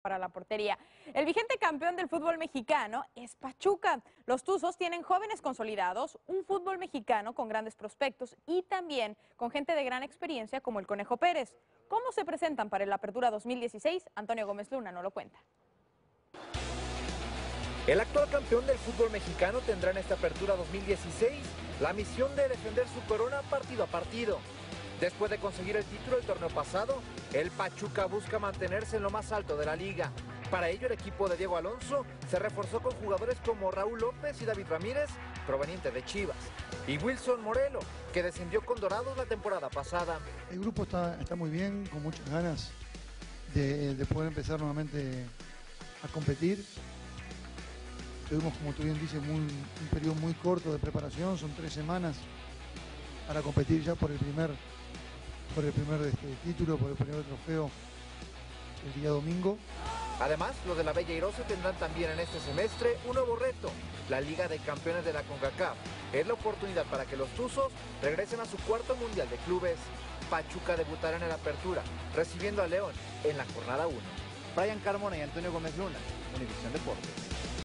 para la portería. El vigente campeón del fútbol mexicano es Pachuca. Los Tuzos tienen jóvenes consolidados, un fútbol mexicano con grandes prospectos y también con gente de gran experiencia como el Conejo Pérez. ¿Cómo se presentan para la Apertura 2016? Antonio Gómez Luna no lo cuenta. El actual campeón del fútbol mexicano tendrá en esta Apertura 2016 la misión de defender su corona partido a partido. Después de conseguir el título del torneo pasado, el Pachuca busca mantenerse en lo más alto de la liga. Para ello, el equipo de Diego Alonso se reforzó con jugadores como Raúl López y David Ramírez, provenientes de Chivas, y Wilson Morelo, que descendió con Dorados la temporada pasada. El grupo está, muy bien, con muchas ganas de, de poder empezar nuevamente a competir. Tuvimos, como tú bien dices, un periodo muy corto de preparación, son tres semanas para competir ya por el primer, por el primer este, título, por el primer trofeo el día domingo. Además, los de la Bella Irosa tendrán también en este semestre un nuevo reto, la Liga de Campeones de la CONCACAF. Es la oportunidad para que los Tuzos regresen a su cuarto Mundial de Clubes. Pachuca debutará en la apertura, recibiendo a León en la jornada 1. Brian Carmona y Antonio Gómez Luna, Univisión Deportes.